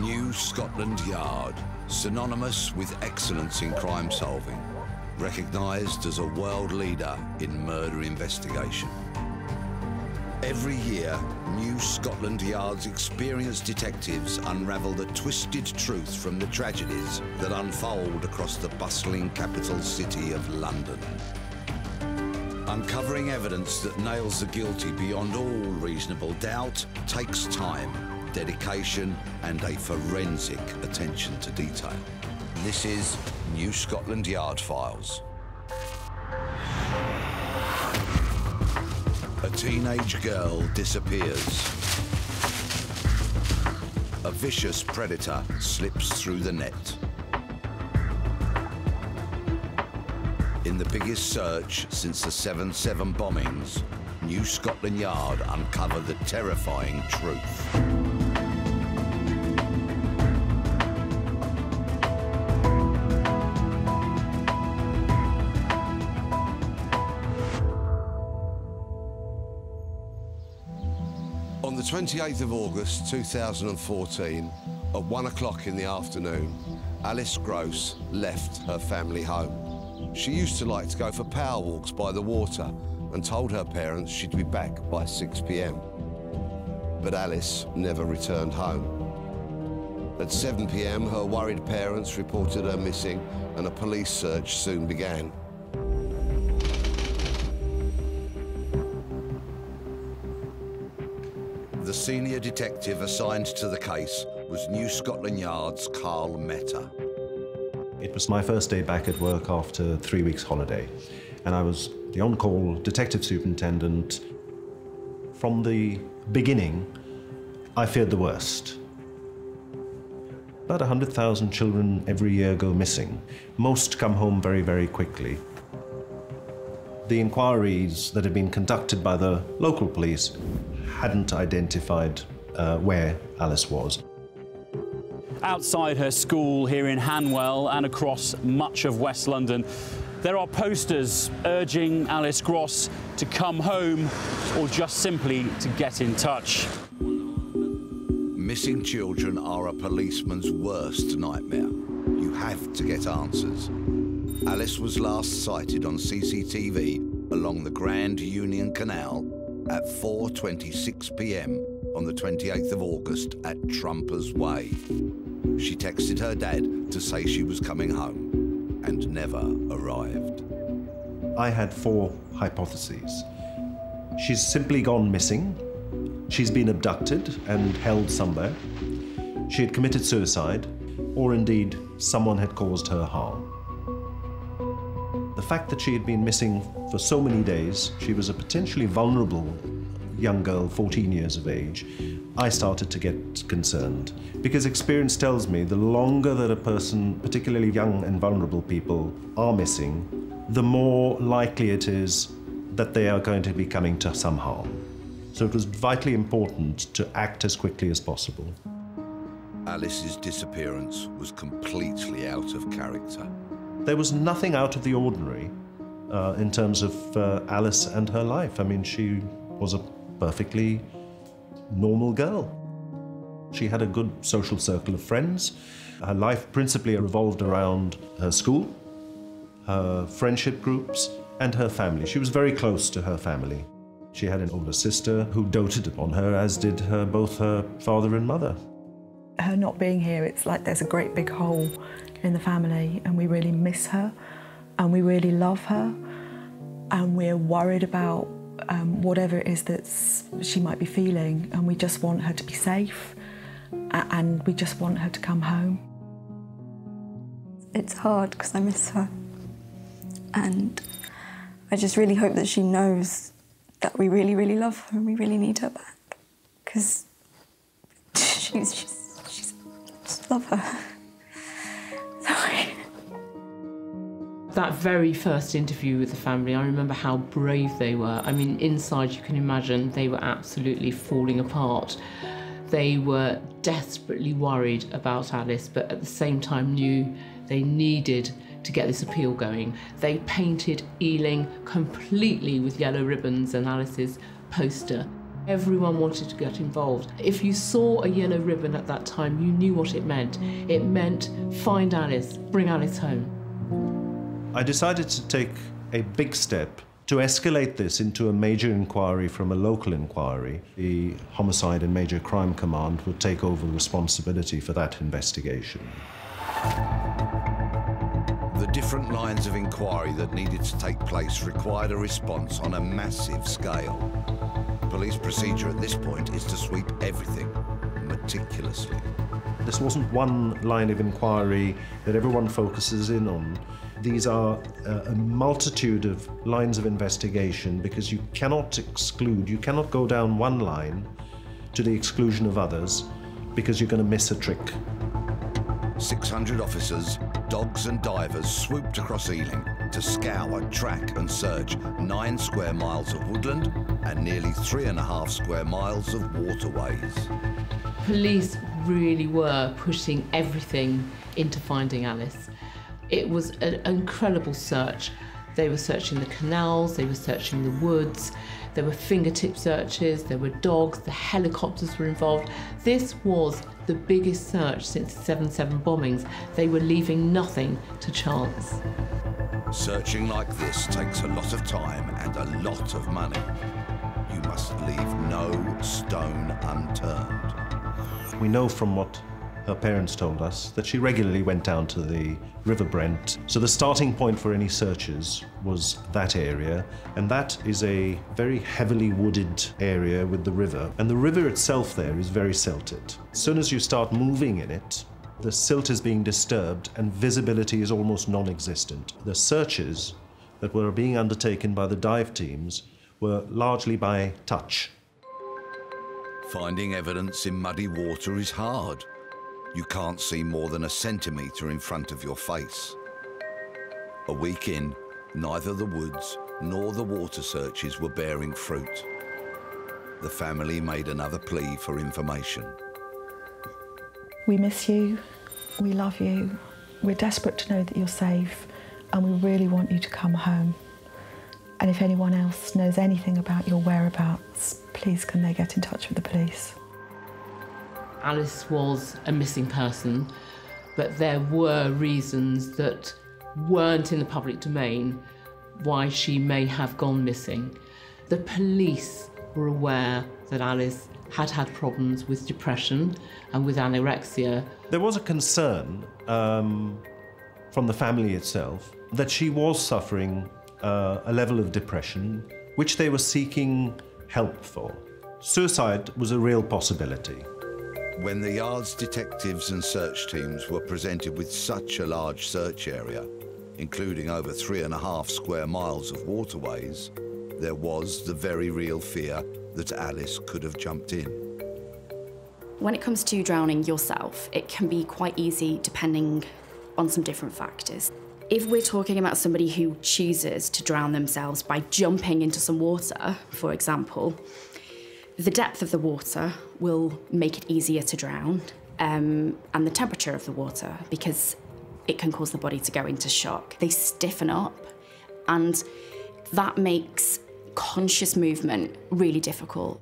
New Scotland Yard, synonymous with excellence in crime solving, recognised as a world leader in murder investigation. Every year, New Scotland Yard's experienced detectives unravel the twisted truth from the tragedies that unfold across the bustling capital city of London. Uncovering evidence that nails the guilty beyond all reasonable doubt takes time, dedication and a forensic attention to detail. This is New Scotland Yard Files. A teenage girl disappears. A vicious predator slips through the net. In the biggest search since the 7-7 bombings, New Scotland Yard uncover the terrifying truth. 28th of August 2014, at one o'clock in the afternoon, Alice Gross left her family home. She used to like to go for power walks by the water and told her parents she'd be back by 6 p.m. But Alice never returned home. At 7 p.m., her worried parents reported her missing and a police search soon began. Senior detective assigned to the case was New Scotland Yard's Carl Mehta. It was my first day back at work after three weeks' holiday, and I was the on call detective superintendent. From the beginning, I feared the worst. About 100,000 children every year go missing. Most come home very, very quickly. The inquiries that had been conducted by the local police hadn't identified uh, where Alice was. Outside her school here in Hanwell and across much of West London, there are posters urging Alice Gross to come home or just simply to get in touch. Missing children are a policeman's worst nightmare. You have to get answers. Alice was last sighted on CCTV along the Grand Union Canal at 4.26 p.m. on the 28th of August at Trumpers Way. She texted her dad to say she was coming home and never arrived. I had four hypotheses. She's simply gone missing. She's been abducted and held somewhere. She had committed suicide, or indeed, someone had caused her harm. The fact that she had been missing for so many days, she was a potentially vulnerable young girl, 14 years of age, I started to get concerned. Because experience tells me the longer that a person, particularly young and vulnerable people, are missing, the more likely it is that they are going to be coming to some harm. So it was vitally important to act as quickly as possible. Alice's disappearance was completely out of character. There was nothing out of the ordinary uh, in terms of uh, Alice and her life. I mean, she was a perfectly normal girl. She had a good social circle of friends. Her life principally revolved around her school, her friendship groups, and her family. She was very close to her family. She had an older sister who doted upon her, as did her, both her father and mother. Her not being here, it's like there's a great big hole in the family, and we really miss her, and we really love her, and we're worried about um, whatever it is that she might be feeling, and we just want her to be safe, and we just want her to come home. It's hard because I miss her, and I just really hope that she knows that we really, really love her and we really need her back because she's, she's, just love her. Sorry. That very first interview with the family, I remember how brave they were. I mean, inside you can imagine they were absolutely falling apart. They were desperately worried about Alice, but at the same time knew they needed to get this appeal going. They painted Ealing completely with yellow ribbons and Alice's poster. Everyone wanted to get involved. If you saw a yellow ribbon at that time, you knew what it meant. It meant find Alice, bring Alice home. I decided to take a big step to escalate this into a major inquiry from a local inquiry. The Homicide and Major Crime Command would take over responsibility for that investigation. The different lines of inquiry that needed to take place required a response on a massive scale. Police procedure at this point is to sweep everything meticulously. This wasn't one line of inquiry that everyone focuses in on. These are uh, a multitude of lines of investigation because you cannot exclude, you cannot go down one line to the exclusion of others because you're going to miss a trick. 600 officers, dogs and divers swooped across Ealing to scour, track and search nine square miles of woodland and nearly three and a half square miles of waterways. Police really were pushing everything into finding Alice. It was an incredible search. They were searching the canals, they were searching the woods, there were fingertip searches, there were dogs, the helicopters were involved. This was the biggest search since the 7 7 bombings. They were leaving nothing to chance. Searching like this takes a lot of time and a lot of money. You must leave no stone unturned. We know from what her parents told us that she regularly went down to the River Brent. So the starting point for any searches was that area, and that is a very heavily wooded area with the river. And the river itself there is very silted. As soon as you start moving in it, the silt is being disturbed and visibility is almost non existent. The searches that were being undertaken by the dive teams were largely by touch. Finding evidence in muddy water is hard. You can't see more than a centimetre in front of your face. A week in, neither the woods nor the water searches were bearing fruit. The family made another plea for information. We miss you, we love you, we're desperate to know that you're safe, and we really want you to come home. And if anyone else knows anything about your whereabouts, please can they get in touch with the police? Alice was a missing person, but there were reasons that weren't in the public domain why she may have gone missing. The police were aware that Alice had had problems with depression and with anorexia. There was a concern um, from the family itself that she was suffering uh, a level of depression which they were seeking help for. Suicide was a real possibility. When the Yard's detectives and search teams were presented with such a large search area, including over three and a half square miles of waterways, there was the very real fear that Alice could have jumped in. When it comes to drowning yourself, it can be quite easy depending on some different factors. If we're talking about somebody who chooses to drown themselves by jumping into some water, for example, the depth of the water will make it easier to drown, um, and the temperature of the water, because it can cause the body to go into shock. They stiffen up, and that makes conscious movement really difficult.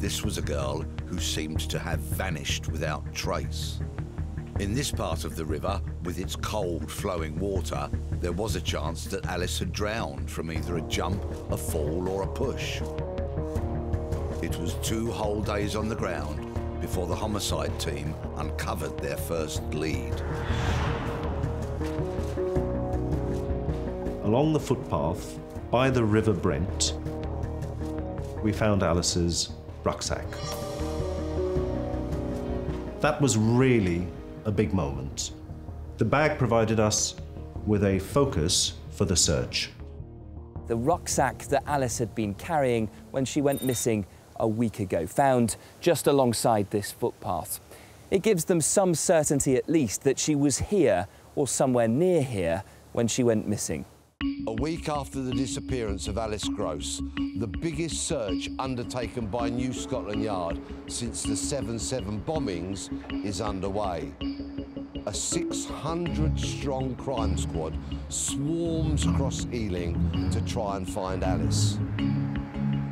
This was a girl who seemed to have vanished without trace. In this part of the river, with its cold flowing water, there was a chance that Alice had drowned from either a jump, a fall, or a push. It was two whole days on the ground before the homicide team uncovered their first lead. Along the footpath by the River Brent, we found Alice's rucksack. That was really a big moment. The bag provided us with a focus for the search. The rucksack that Alice had been carrying when she went missing a week ago, found just alongside this footpath. It gives them some certainty at least that she was here or somewhere near here when she went missing. A week after the disappearance of Alice Gross, the biggest search undertaken by New Scotland Yard since the 7-7 bombings is underway. A 600-strong crime squad swarms across Ealing to try and find Alice.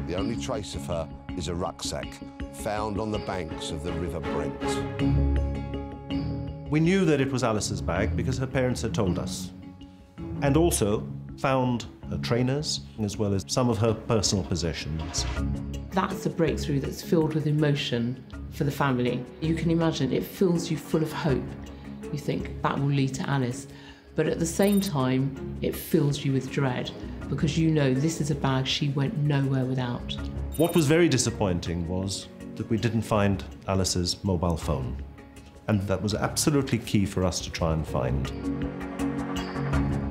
The only trace of her is a rucksack found on the banks of the River Brent. We knew that it was Alice's bag because her parents had told us. And also found her trainers as well as some of her personal possessions. That's a breakthrough that's filled with emotion for the family. You can imagine it fills you full of hope. You think that will lead to Alice. But at the same time, it fills you with dread because you know this is a bag she went nowhere without. What was very disappointing was that we didn't find Alice's mobile phone. And that was absolutely key for us to try and find.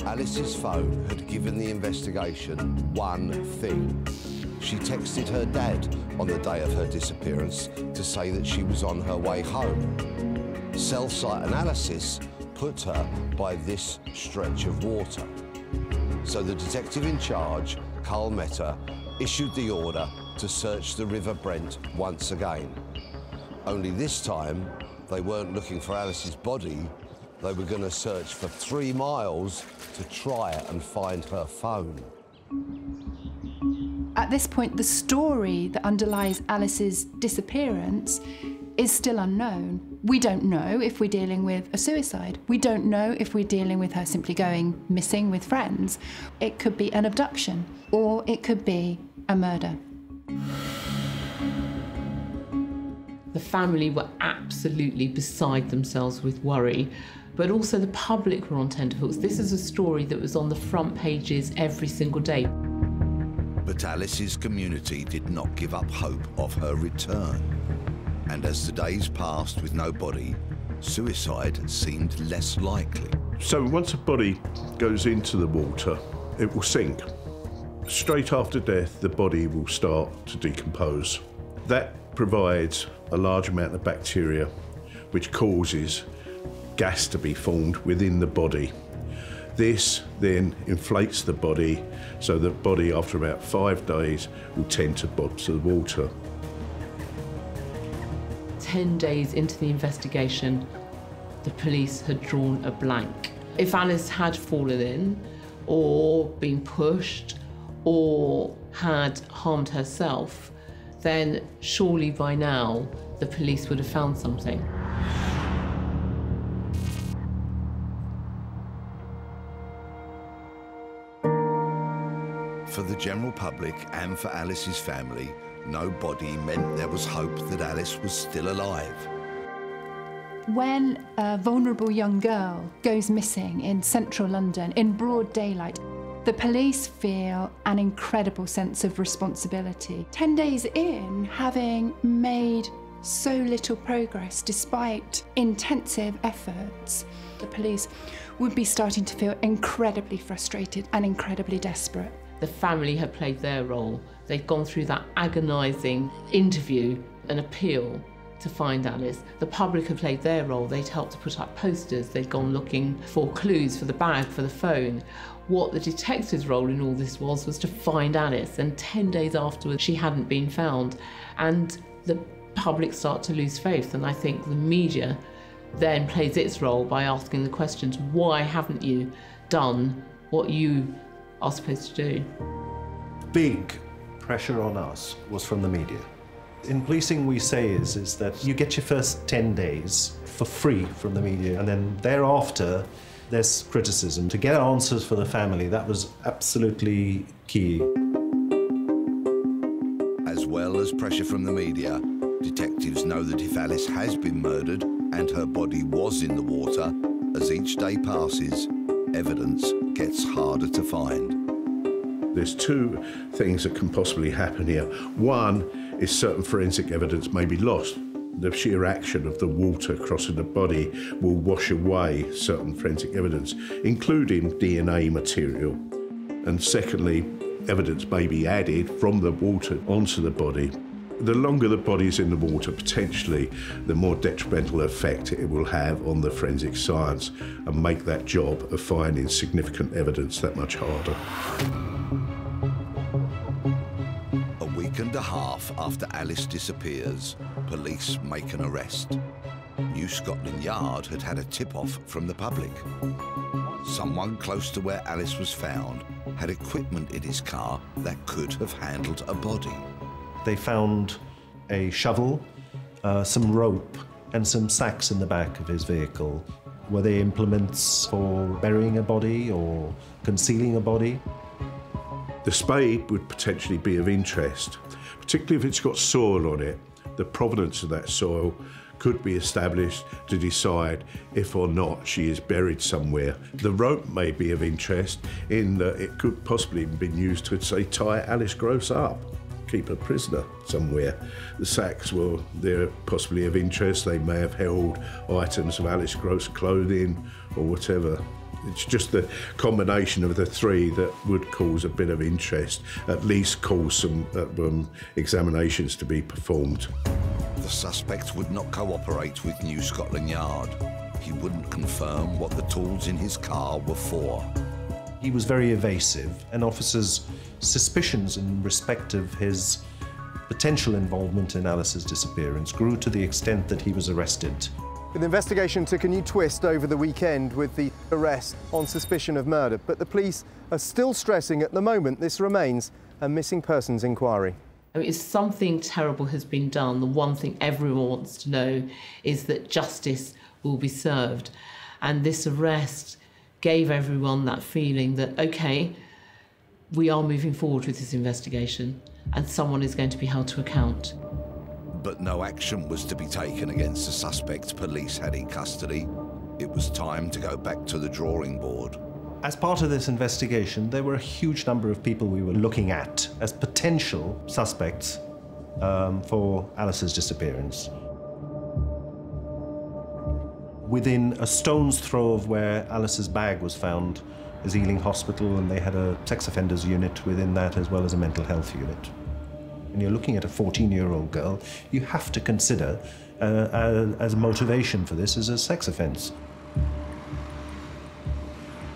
Alice's phone had given the investigation one thing. She texted her dad on the day of her disappearance to say that she was on her way home. Cell site analysis put her by this stretch of water. So the detective in charge, Carl Mehta, issued the order to search the River Brent once again. Only this time, they weren't looking for Alice's body, they were going to search for three miles to try and find her phone. At this point, the story that underlies Alice's disappearance is still unknown. We don't know if we're dealing with a suicide. We don't know if we're dealing with her simply going missing with friends. It could be an abduction or it could be a murder. The family were absolutely beside themselves with worry, but also the public were on tenterhooks. This is a story that was on the front pages every single day. But Alice's community did not give up hope of her return. And as the days passed with no body, suicide seemed less likely. So once a body goes into the water, it will sink. Straight after death, the body will start to decompose. That provides a large amount of bacteria, which causes gas to be formed within the body. This then inflates the body, so the body, after about five days, will tend to bob to the water. 10 days into the investigation, the police had drawn a blank. If Alice had fallen in, or been pushed, or had harmed herself, then surely by now the police would have found something. For the general public and for Alice's family, no body meant there was hope that Alice was still alive. When a vulnerable young girl goes missing in central London in broad daylight, the police feel an incredible sense of responsibility. 10 days in, having made so little progress despite intensive efforts, the police would be starting to feel incredibly frustrated and incredibly desperate. The family had played their role. They'd gone through that agonising interview and appeal to find Alice. The public had played their role. They'd helped to put up posters. They'd gone looking for clues for the bag, for the phone. What the detective's role in all this was was to find Alice. And 10 days afterwards, she hadn't been found. And the public start to lose faith. And I think the media then plays its role by asking the questions why haven't you done what you are supposed to do? Big pressure on us was from the media. In policing, we say is, is that you get your first 10 days for free from the media, and then thereafter, there's criticism. To get answers for the family, that was absolutely key. As well as pressure from the media, detectives know that if Alice has been murdered and her body was in the water, as each day passes, evidence gets harder to find. There's two things that can possibly happen here. One is certain forensic evidence may be lost. The sheer action of the water crossing the body will wash away certain forensic evidence, including DNA material. And secondly, evidence may be added from the water onto the body. The longer the body is in the water, potentially, the more detrimental effect it will have on the forensic science and make that job of finding significant evidence that much harder. Week and a half after Alice disappears, police make an arrest. New Scotland Yard had had a tip-off from the public. someone close to where Alice was found had equipment in his car that could have handled a body. They found a shovel, uh, some rope, and some sacks in the back of his vehicle. Were they implements for burying a body or concealing a body? The spade would potentially be of interest, particularly if it's got soil on it. The provenance of that soil could be established to decide if or not she is buried somewhere. The rope may be of interest in that it could possibly have been used to, say, tie Alice Gross up, keep her prisoner somewhere. The sacks were there possibly of interest. They may have held items of Alice Gross clothing or whatever. It's just the combination of the three that would cause a bit of interest, at least cause some uh, um, examinations to be performed. The suspect would not cooperate with New Scotland Yard. He wouldn't confirm what the tools in his car were for. He was very evasive, and officers' suspicions in respect of his potential involvement in Alice's disappearance grew to the extent that he was arrested the investigation took a new twist over the weekend with the arrest on suspicion of murder, but the police are still stressing at the moment this remains a missing persons inquiry. If something terrible has been done, the one thing everyone wants to know is that justice will be served. And this arrest gave everyone that feeling that, okay, we are moving forward with this investigation and someone is going to be held to account but no action was to be taken against the suspect police had in custody. It was time to go back to the drawing board. As part of this investigation, there were a huge number of people we were looking at as potential suspects um, for Alice's disappearance. Within a stone's throw of where Alice's bag was found is Ealing Hospital, and they had a sex offenders unit within that as well as a mental health unit when you're looking at a 14 year old girl, you have to consider uh, uh, as a motivation for this as a sex offence.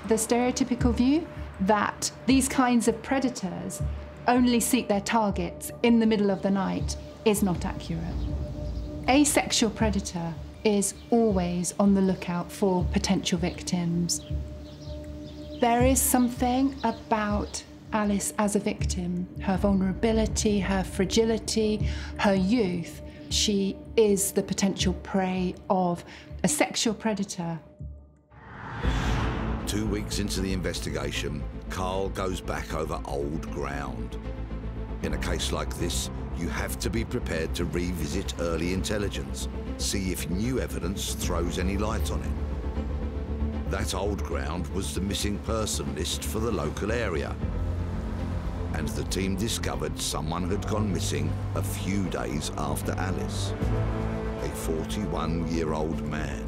The stereotypical view that these kinds of predators only seek their targets in the middle of the night is not accurate. A sexual predator is always on the lookout for potential victims. There is something about Alice as a victim, her vulnerability, her fragility, her youth. She is the potential prey of a sexual predator. Two weeks into the investigation, Carl goes back over old ground. In a case like this, you have to be prepared to revisit early intelligence, see if new evidence throws any light on it. That old ground was the missing person list for the local area, and the team discovered someone had gone missing a few days after Alice. A 41-year-old man.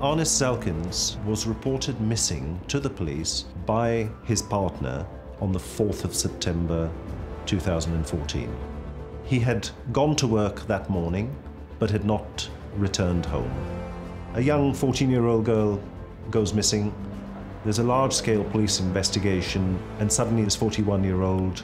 Arnis Zalkalns was reported missing to the police by his partner on the 4th of September 2014. He had gone to work that morning but had not returned home. A young 14-year-old girl goes missing there's a large-scale police investigation, and suddenly this 41-year-old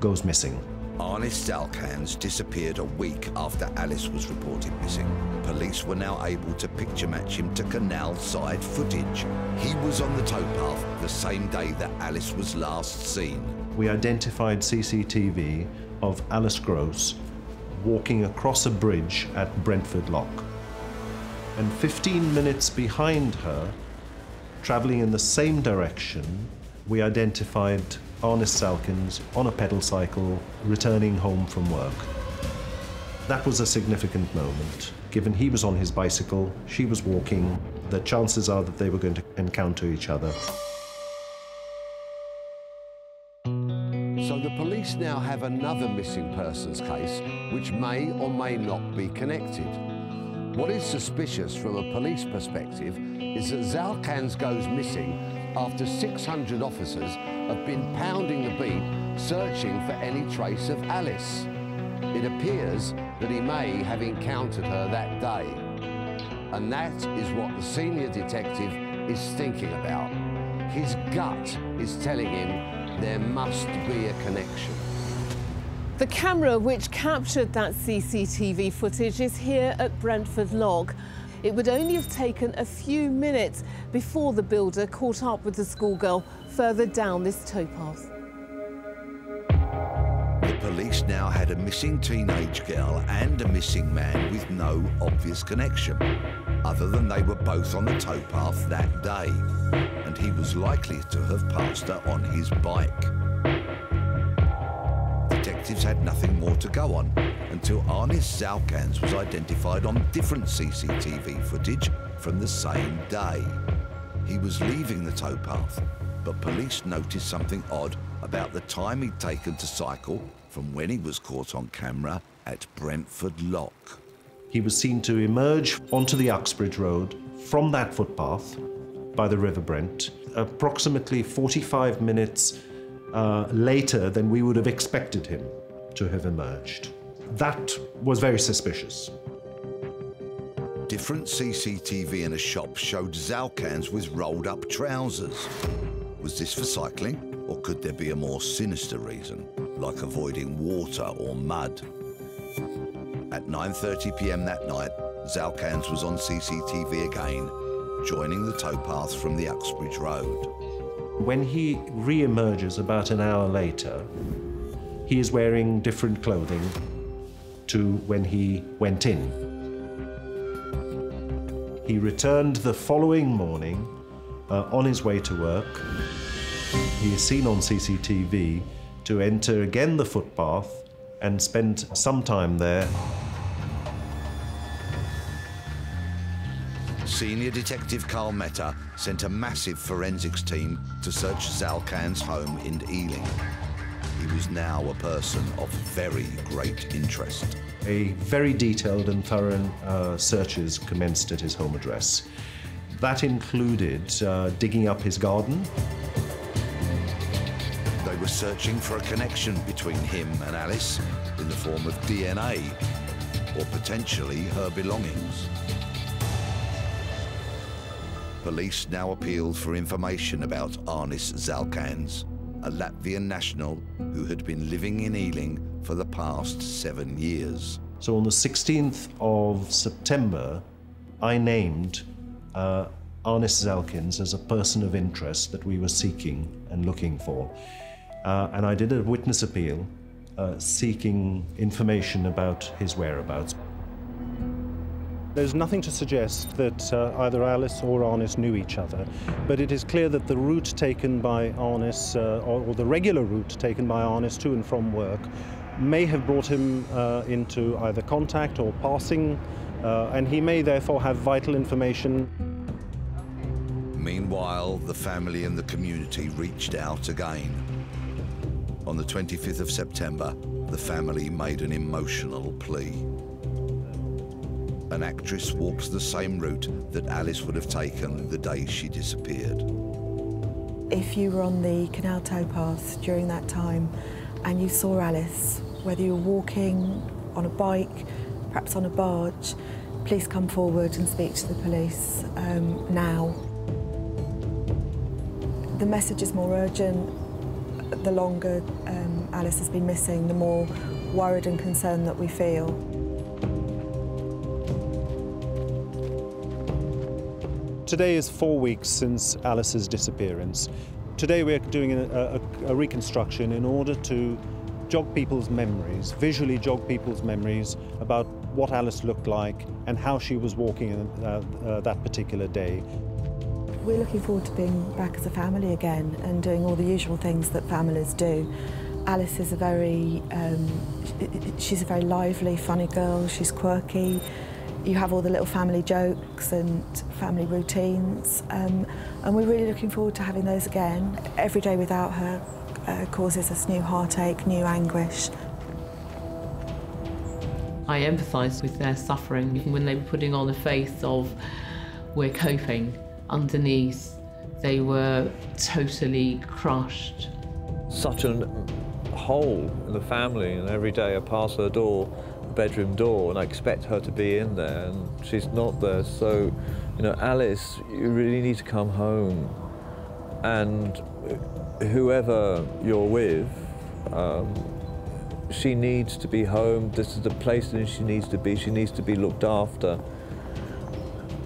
goes missing. Arnis Zalkalns disappeared a week after Alice was reported missing. Police were now able to picture match him to canal side footage. He was on the towpath the same day that Alice was last seen. We identified CCTV of Alice Gross walking across a bridge at Brentford Lock. And 15 minutes behind her travelling in the same direction, we identified Arnis Zalkalns on a pedal cycle returning home from work. That was a significant moment. Given he was on his bicycle, she was walking, the chances are that they were going to encounter each other. So the police now have another missing persons case which may or may not be connected. What is suspicious from a police perspective is that Zalkalns goes missing after 600 officers have been pounding the beat searching for any trace of Alice. It appears that he may have encountered her that day. And that is what the senior detective is thinking about. His gut is telling him there must be a connection. The camera which captured that CCTV footage is here at Brentford Lock. it would only have taken a few minutes before the builder caught up with the schoolgirl further down this towpath. The police now had a missing teenage girl and a missing man with no obvious connection, other than they were both on the towpath that day, and he was likely to have passed her on his bike. Had nothing more to go on until Arnis Zalkalns was identified on different CCTV footage from the same day. He was leaving the towpath, but police noticed something odd about the time he'd taken to cycle from when he was caught on camera at Brentford Lock. He was seen to emerge onto the Uxbridge Road from that footpath by the River Brent approximately 45 minutes uh, later than we would have expected him to have emerged. That was very suspicious. Different CCTV in a shop showed Zalkalns with rolled up trousers. Was this for cycling, or could there be a more sinister reason, like avoiding water or mud? At 9:30 p.m. that night, Zalkalns was on CCTV again, joining the towpath from the Uxbridge Road. When he re-emerges about an hour later, he is wearing different clothing to when he went in. He returned the following morning uh, on his way to work. He is seen on CCTV to enter again the footpath and spend some time there. Senior Detective Carl Mehta sent a massive forensics team to search Zalkalns' home in Ealing. He was now a person of very great interest. A very detailed and thorough uh, searches commenced at his home address. That included uh, digging up his garden. They were searching for a connection between him and Alice in the form of DNA or potentially her belongings. Police now appealed for information about Arnis Zalkalns, a Latvian national who had been living in Ealing for the past seven years. So on the 16th of September, I named uh, Arnis Zalkalns as a person of interest that we were seeking and looking for. Uh, and I did a witness appeal uh, seeking information about his whereabouts. There's nothing to suggest that uh, either Alice or Arnis knew each other, but it is clear that the route taken by Arnis, uh, or, the regular route taken by Arnis to and from work, may have brought him uh, into either contact or passing, uh, and he may therefore have vital information. Meanwhile, the family and the community reached out again. On the 25th of September, the family made an emotional plea an actress walks the same route that Alice would have taken the day she disappeared. If you were on the canal towpath during that time and you saw Alice, whether you were walking on a bike, perhaps on a barge, please come forward and speak to the police um, now. The message is more urgent. The longer um, Alice has been missing, the more worried and concerned that we feel. Today is four weeks since Alice's disappearance. Today we're doing a, a, a, reconstruction in order to jog people's memories, visually jog people's memories about what Alice looked like and how she was walking uh, uh, that particular day. We're looking forward to being back as a family again and doing all the usual things that families do. Alice is a very, um, she's a very lively, funny girl, she's quirky, you have all the little family jokes and family routines um, and we're really looking forward to having those again. Every day without her uh, causes us new heartache, new anguish. I empathise with their suffering when they were putting on a face of we're coping. Underneath, they were totally crushed. Such a hole in the family, and every day I pass her door bedroom door and I expect her to be in there and she's not there. So, you know, Alice, you really need to come home. And whoever you're with, um, she needs to be home. This is the place that she needs to be. She needs to be looked after.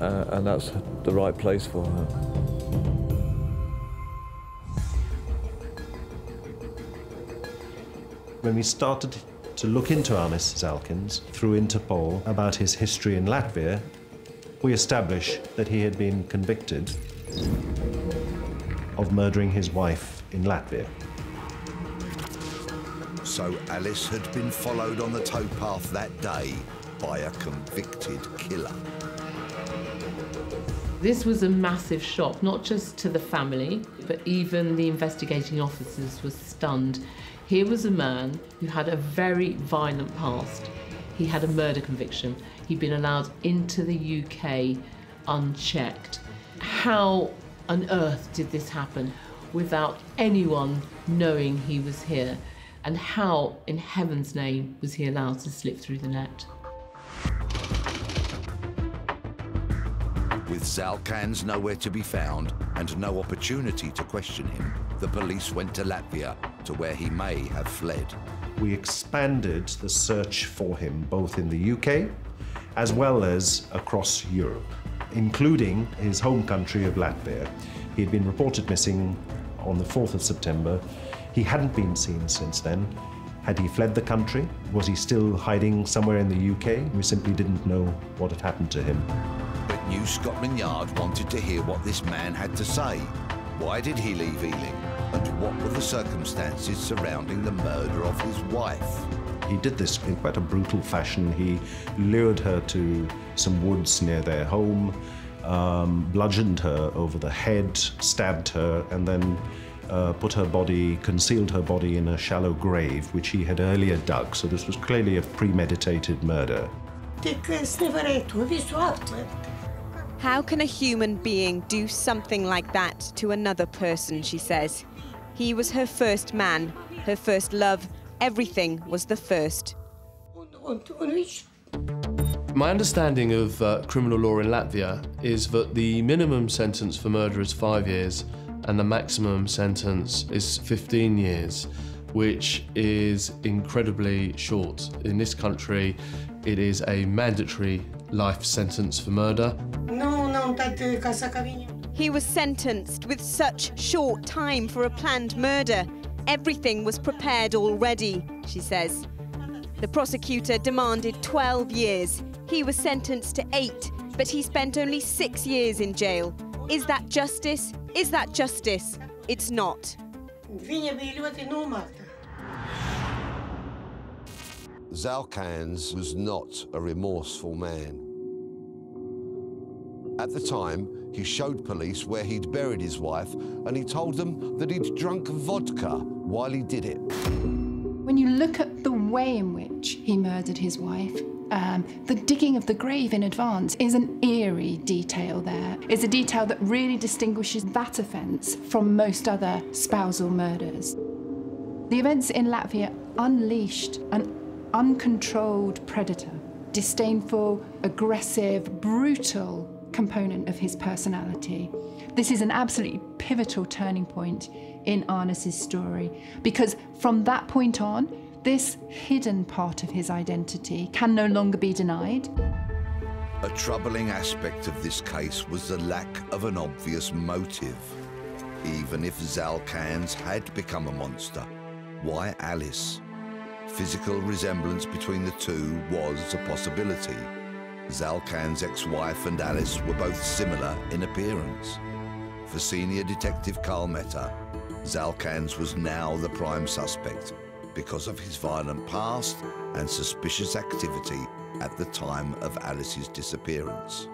uh, and that's the right place for her. When we started to look into Arnis Zalkalns through Interpol about his history in Latvia, we establish that he had been convicted of murdering his wife in Latvia. So Alice had been followed on the towpath that day by a convicted killer. This was a massive shock, not just to the family, but even the investigating officers were stunned. Here was a man who had a very violent past. He had a murder conviction. He'd been allowed into the UK unchecked. How on earth did this happen without anyone knowing he was here? And how, in heaven's name, was he allowed to slip through the net? With Zalkalns nowhere to be found and no opportunity to question him, the police went to Latvia, to where he may have fled. We expanded the search for him both in the UK as well as across Europe, including his home country of Latvia. He had been reported missing on the 4th of September. He hadn't been seen since then. Had he fled the country? Was he still hiding somewhere in the UK? We simply didn't know what had happened to him. But New Scotland Yard wanted to hear what this man had to say. Why did he leave Ealing? And what were the circumstances surrounding the murder of his wife? He did this in quite a brutal fashion. He lured her to some woods near their home, um, bludgeoned her over the head, stabbed her, and then uh, put her body, concealed her body in a shallow grave, which he had earlier dug. So this was clearly a premeditated murder. How can a human being do something like that to another person, she says. He was her first man, her first love, everything was the first. My understanding of uh, criminal law in Latvia is that the minimum sentence for murder is five years and the maximum sentence is 15 years, which is incredibly short. In this country, it is a mandatory life sentence for murder. He was sentenced with such short time for a planned murder. Everything was prepared already, she says. The prosecutor demanded 12 years. He was sentenced to eight, but he spent only six years in jail. Is that justice? Is that justice? It's not. Zalkalns was not a remorseful man. At the time, he showed police where he'd buried his wife and he told them that he'd drunk vodka while he did it. When you look at the way in which he murdered his wife, um, the digging of the grave in advance is an eerie detail there. It's a detail that really distinguishes that offence from most other spousal murders. The events in Latvia unleashed an uncontrolled predator, disdainful, aggressive, brutal component of his personality. This is an absolutely pivotal turning point in Arnis's story because from that point on, this hidden part of his identity can no longer be denied. A troubling aspect of this case was the lack of an obvious motive. Even if Zalkalns had become a monster, why Alice? Physical resemblance between the two was a possibility. Zalkalns' ex-wife and Alice were both similar in appearance. For senior detective Carl Mehta, Zalkalns was now the prime suspect because of his violent past and suspicious activity at the time of Alice's disappearance.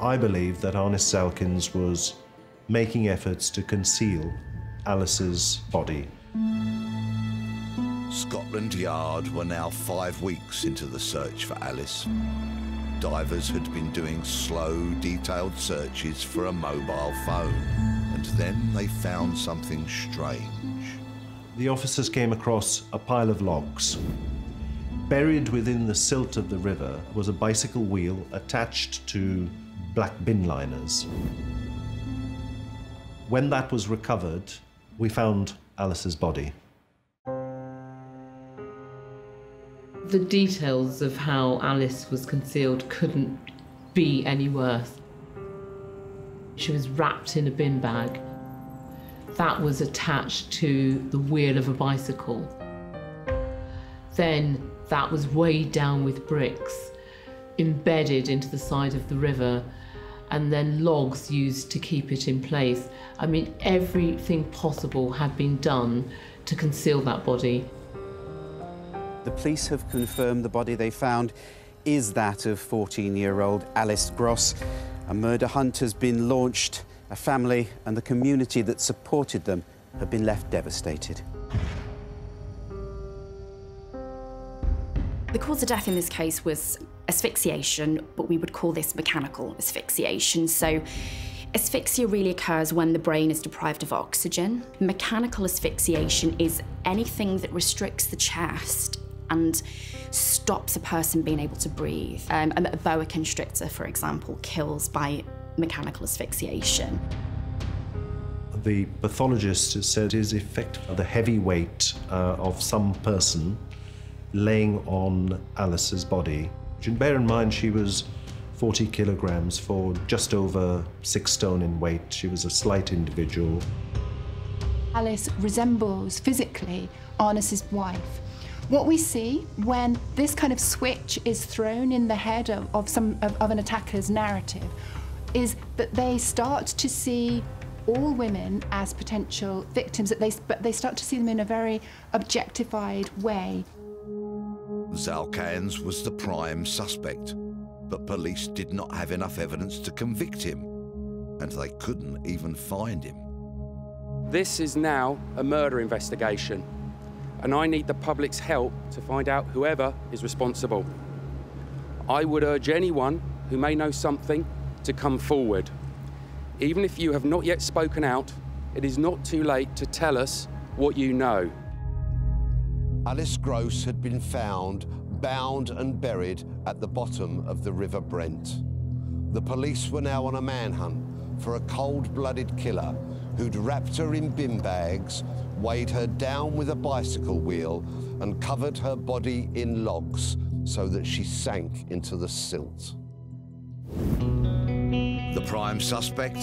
I believe that Arnis Zalkalns was making efforts to conceal Alice's body. Scotland Yard were now five weeks into the search for Alice. Divers had been doing slow, detailed searches for a mobile phone, and then they found something strange. The officers came across a pile of logs. Buried within the silt of the river was a bicycle wheel attached to black bin liners. When that was recovered, we found Alice's body. The details of how Alice was concealed couldn't be any worse. She was wrapped in a bin bag that was attached to the wheel of a bicycle. Then that was weighed down with bricks, embedded into the side of the river, and then logs used to keep it in place. I mean, everything possible had been done to conceal that body. The police have confirmed the body they found is that of 14 year old Alice Gross. A murder hunt has been launched. A family and the community that supported them have been left devastated. The cause of death in this case was asphyxiation, but we would call this mechanical asphyxiation. So asphyxia really occurs when the brain is deprived of oxygen. Mechanical asphyxiation is anything that restricts the chest and stops a person being able to breathe. Um, a boa constrictor, for example, kills by mechanical asphyxiation. The pathologist said is effect the heavy weight uh, of some person laying on Alice's body. And bear in mind she was 40 kilograms for just over six stone in weight. She was a slight individual. Alice resembles physically Arnis's wife. What we see when this kind of switch is thrown in the head of, of some of, of an attacker's narrative is that they start to see all women as potential victims, that they, but they start to see them in a very objectified way. Zalkalns was the prime suspect, but police did not have enough evidence to convict him, and they couldn't even find him. This is now a murder investigation, and I need the public's help to find out whoever is responsible. I would urge anyone who may know something to come forward. Even if you have not yet spoken out, it is not too late to tell us what you know. Alice Gross had been found bound and buried at the bottom of the River Brent. The police were now on a manhunt for a cold-blooded killer who'd wrapped her in bin bags, weighed her down with a bicycle wheel and covered her body in logs so that she sank into the silt. The prime suspect,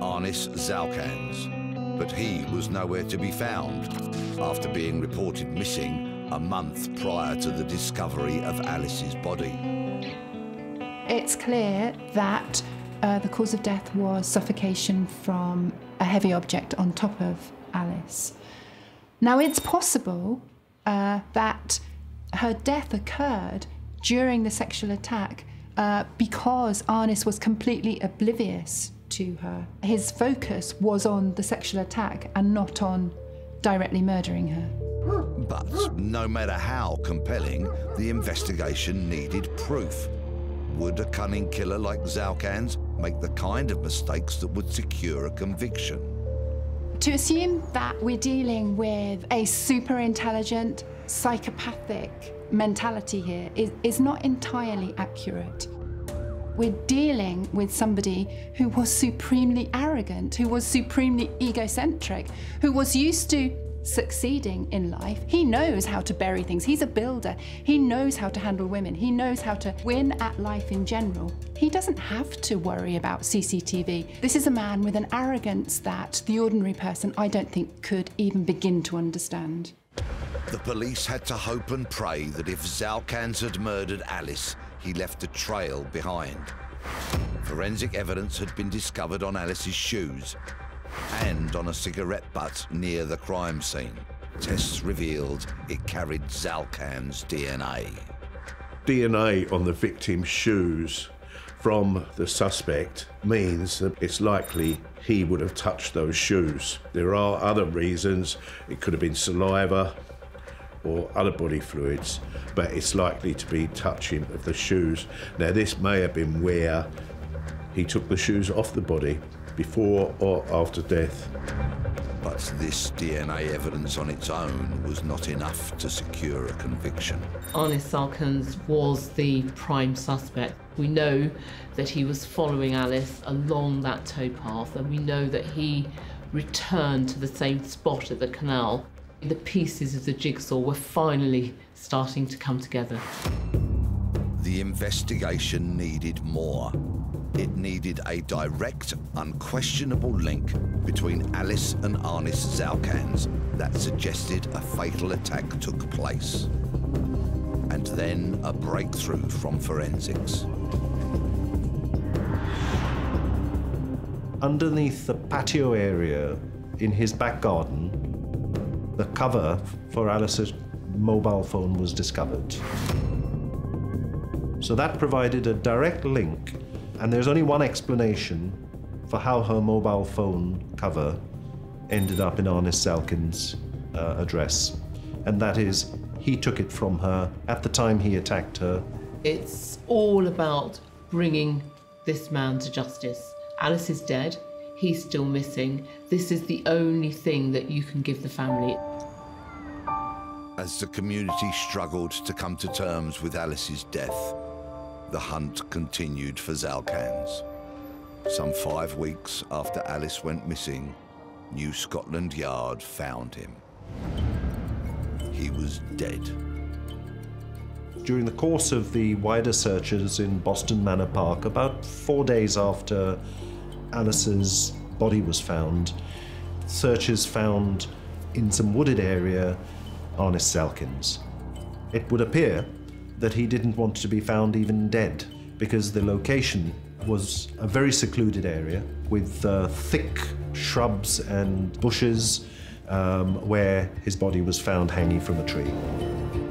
Arnis Zalkalns. But he was nowhere to be found after being reported missing a month prior to the discovery of Alice's body. It's clear that uh, the cause of death was suffocation from a heavy object on top of Alice. Now, it's possible uh, that her death occurred during the sexual attack uh, because Arnis was completely oblivious to her. His focus was on the sexual attack and not on directly murdering her. But no matter how compelling, the investigation needed proof. Would a cunning killer like Zalkalns make the kind of mistakes that would secure a conviction? To assume that we're dealing with a super intelligent, psychopathic mentality here is, is not entirely accurate. We're dealing with somebody who was supremely arrogant, who was supremely egocentric, who was used to succeeding in life. He knows how to bury things. He's a builder. He knows how to handle women. He knows how to win at life in general. He doesn't have to worry about CCTV. This is a man with an arrogance that the ordinary person, I don't think, could even begin to understand. The police had to hope and pray that if Zalkalns had murdered Alice, he left a trail behind. Forensic evidence had been discovered on Alice's shoes and on a cigarette butt near the crime scene. Tests revealed it carried Zalkalns' DNA. DNA on the victim's shoes from the suspect means that it's likely he would have touched those shoes. There are other reasons. It could have been saliva, or other body fluids, but it's likely to be touching of the shoes. Now, this may have been where he took the shoes off the body before or after death. But this DNA evidence on its own was not enough to secure a conviction. Arnis Zalkalns was the prime suspect. We know that he was following Alice along that towpath, and we know that he returned to the same spot at the canal the pieces of the jigsaw were finally starting to come together. The investigation needed more. It needed a direct, unquestionable link between Alice and Arnis Zalkalns that suggested a fatal attack took place. And then a breakthrough from forensics. Underneath the patio area in his back garden, the cover for Alice's mobile phone was discovered. So that provided a direct link, and there's only one explanation for how her mobile phone cover ended up in Arnis Zalkalns' uh, address, and that is he took it from her at the time he attacked her. It's all about bringing this man to justice. Alice is dead. He's still missing. This is the only thing that you can give the family. As the community struggled to come to terms with Alice's death, the hunt continued for Zalkalns. Some five weeks after Alice went missing, New Scotland Yard found him. He was dead. During the course of the wider searches in Boston Manor Park, about four days after Alice's body was found, searchers found in some wooded area Arnis Zalkalns. It would appear that he didn't want to be found even dead because the location was a very secluded area with uh, thick shrubs and bushes um, where his body was found hanging from a tree.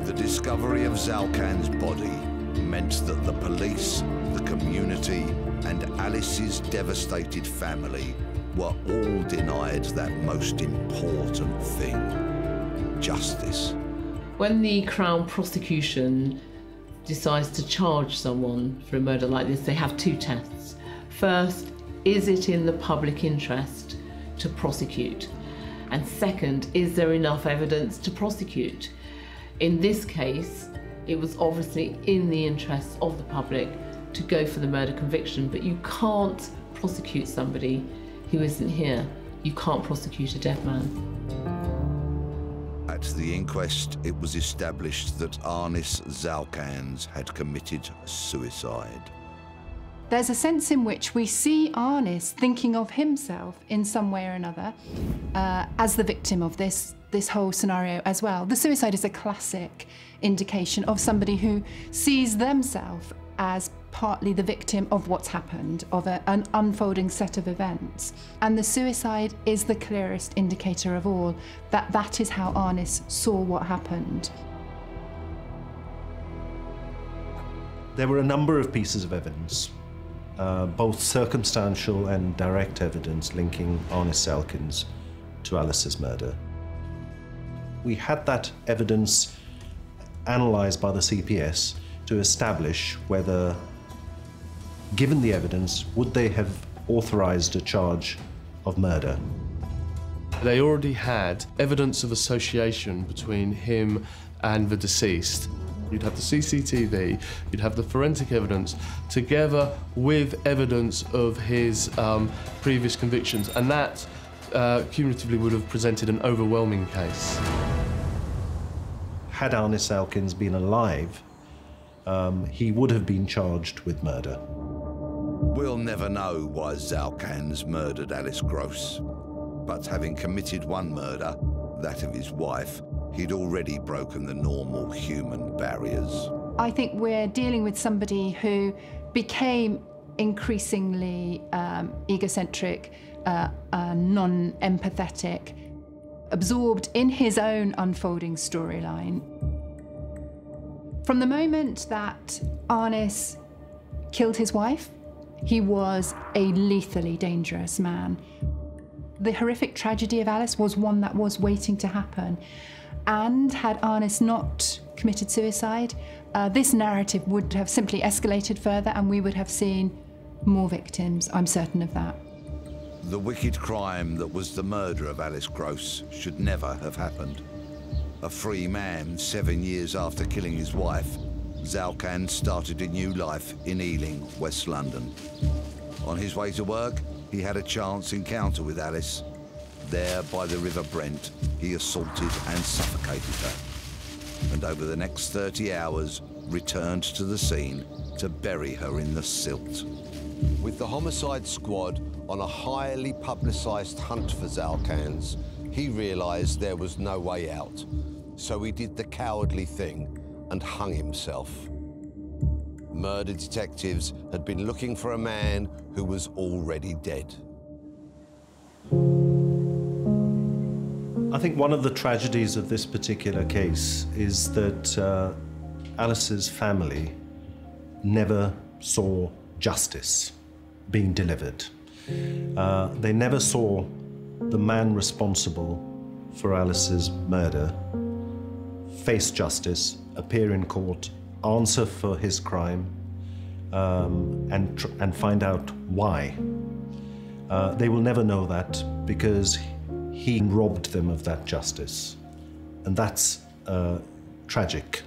The discovery of Zalkalns' body meant that the police, the community, and Alice's devastated family were all denied that most important thing justice. When the Crown prosecution decides to charge someone for a murder like this, they have two tests. First, is it in the public interest to prosecute? And second, is there enough evidence to prosecute? In this case, it was obviously in the interests of the public to go for the murder conviction, but you can't prosecute somebody who isn't here. You can't prosecute a dead man. At the inquest, it was established that Arnis Zalkalns had committed suicide. There's a sense in which we see Arnis thinking of himself in some way or another uh, as the victim of this, this whole scenario as well. The suicide is a classic indication of somebody who sees themselves as partly the victim of what's happened, of a, an unfolding set of events. And the suicide is the clearest indicator of all that that is how Arnis saw what happened. There were a number of pieces of evidence, uh, both circumstantial and direct evidence linking Arnis Zalkalns to Alice's murder. We had that evidence analysed by the CPS to establish whether, given the evidence, would they have authorised a charge of murder. They already had evidence of association between him and the deceased. You'd have the CCTV, you'd have the forensic evidence, together with evidence of his um, previous convictions, and that uh, cumulatively would have presented an overwhelming case. Had Arnis Zalkalns been alive, um, he would have been charged with murder. We'll never know why Zalkalns murdered Alice Gross, but having committed one murder, that of his wife, he'd already broken the normal human barriers. I think we're dealing with somebody who became increasingly um, egocentric, uh, uh, non empathetic, absorbed in his own unfolding storyline. From the moment that Arnis killed his wife, he was a lethally dangerous man. The horrific tragedy of Alice was one that was waiting to happen. And had Arnis not committed suicide, uh, this narrative would have simply escalated further and we would have seen more victims. I'm certain of that. The wicked crime that was the murder of Alice Gross should never have happened. A free man seven years after killing his wife, Zalkalns started a new life in Ealing, West London. On his way to work, he had a chance encounter with Alice. There, by the River Brent, he assaulted and suffocated her. And over the next 30 hours, returned to the scene to bury her in the silt. With the homicide squad on a highly publicised hunt for Zalkalns, he realised there was no way out. So he did the cowardly thing and hung himself. Murder detectives had been looking for a man who was already dead. I think one of the tragedies of this particular case is that uh, Alice's family never saw justice being delivered. Uh, they never saw the man responsible for Alice's murder face justice, appear in court, answer for his crime, um, and, and find out why. Uh, they will never know that because he robbed them of that justice. And that's uh, tragic.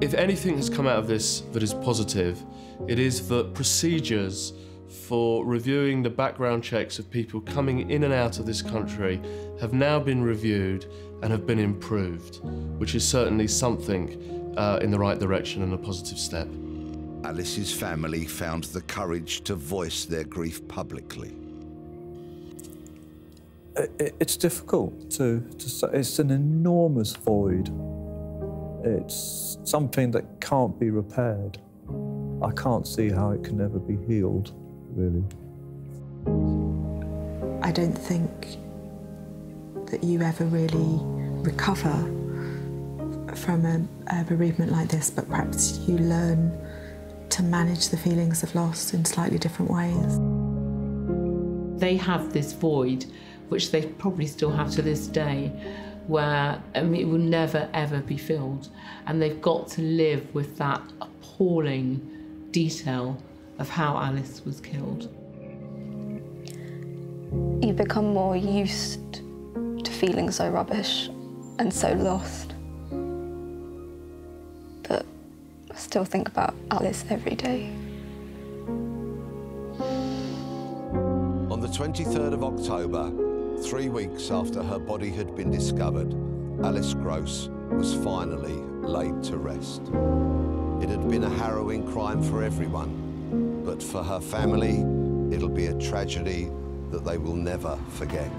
If anything has come out of this that is positive, it is that procedures for reviewing the background checks of people coming in and out of this country have now been reviewed and have been improved, which is certainly something uh, in the right direction and a positive step. Alice's family found the courage to voice their grief publicly. It's difficult to, to say. It's an enormous void. It's something that can't be repaired. I can't see how it can ever be healed, really. I don't think that you ever really recover from a, a bereavement like this, but perhaps you learn to manage the feelings of loss in slightly different ways. They have this void, which they probably still have to this day, where I mean, it will never ever be filled. And they've got to live with that appalling detail of how Alice was killed. You become more used to feeling so rubbish and so lost. But I still think about Alice every day. On the 23rd of October, three weeks after her body had been discovered, Alice Gross was finally laid to rest. It had been a harrowing crime for everyone, but for her family, it'll be a tragedy that they will never forget.